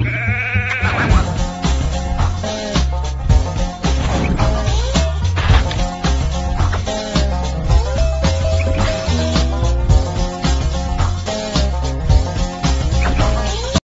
Yeah.